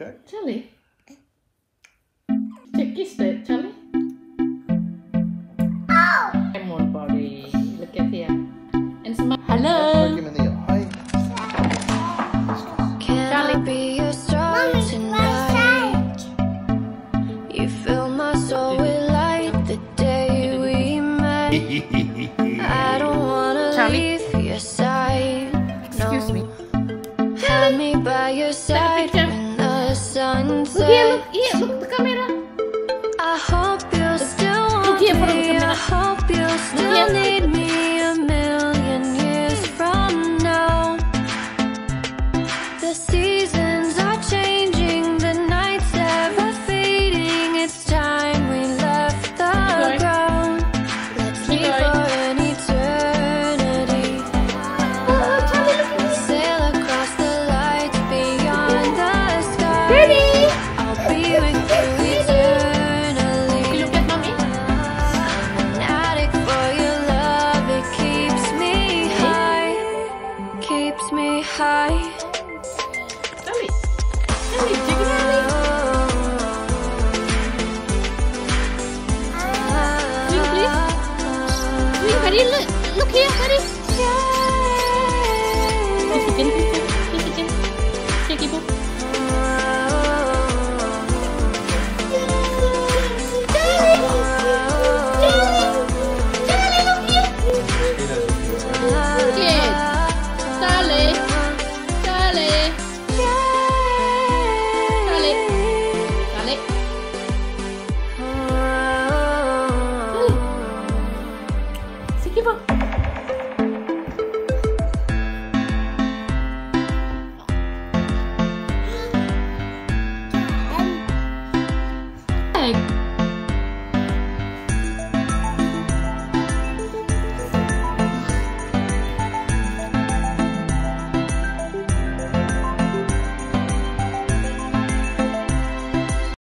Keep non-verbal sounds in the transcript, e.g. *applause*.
check? Charlie? Check kiss it, Charlie? Oh! Come on, buddy. Look at here. And smile. Look Hello. him in the eye. Can I Charlie. be your star tonight? You fill my soul with light the day we met. *laughs* the sun Look here, look here, look at the camera. I hope you'll still Look here, follow the me. I camera. hope you'll still need me a million years from now. The seasons me high. Dale, dale, look, look here, Harry. Yes,